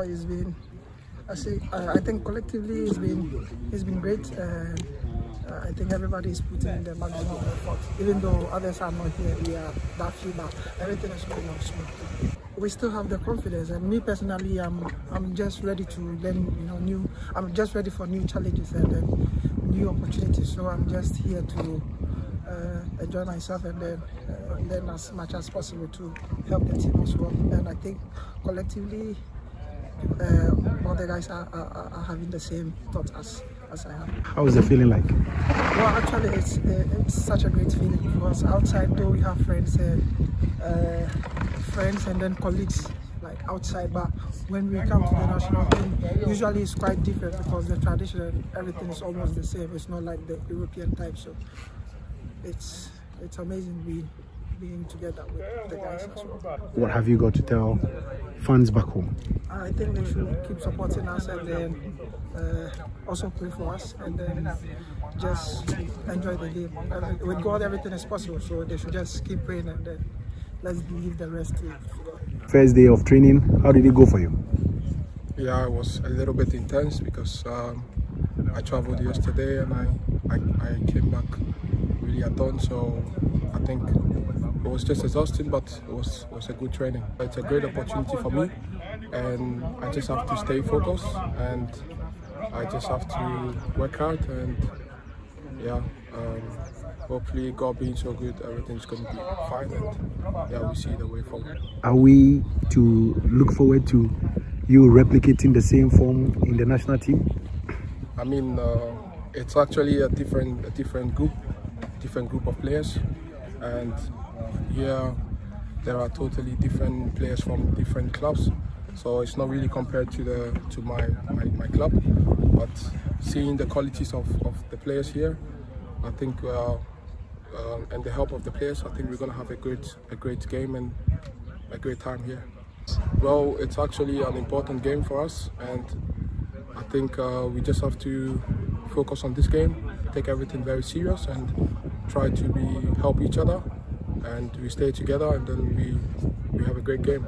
it's been, I uh, I think collectively it's been, it's been great. Uh, uh, I think everybody is putting in the maximum effort. Even though others are not here, we are that few, but everything is going on smoothly. We still have the confidence, and me personally, I'm I'm just ready to learn, you know, new. I'm just ready for new challenges and then new opportunities. So I'm just here to uh, enjoy myself and then uh, learn as much as possible to help the team as well. And I think collectively, uh, all the guys are, are, are having the same thoughts as as I have. How is the feeling like? Well, actually, it's uh, it's such a great feeling because outside, though we have friends, uh, uh, friends, and then colleagues like outside, but when we come to the national team, usually it's quite different because the tradition everything is almost the same. It's not like the European type, so it's it's amazing being being together with the guys as well. What have you got to tell fans back home? I think they should keep supporting us and then uh, also pray for us and then just enjoy the game. And with God, everything is possible, so they should just keep praying and then let's leave the rest to God. First day of training, how did it go for you? Yeah, it was a little bit intense because um, I traveled yesterday and I, I, I came back really at dawn, so I think it was just exhausting, but it was, it was a good training. It's a great opportunity for me, and I just have to stay focused, and I just have to work hard, and yeah, um, hopefully God being so good, everything's going to be fine, and yeah, we see the way forward. Are we to look forward to you replicating the same form in the national team? I mean, uh, it's actually a different, a different group, different group of players, and yeah, there are totally different players from different clubs. So it's not really compared to the to my my, my club, but seeing the qualities of, of the players here, I think, uh, uh, and the help of the players, I think we're gonna have a great a great game and a great time here. Well, it's actually an important game for us, and I think uh, we just have to focus on this game, take everything very serious, and try to be help each other, and we stay together, and then we we have a great game.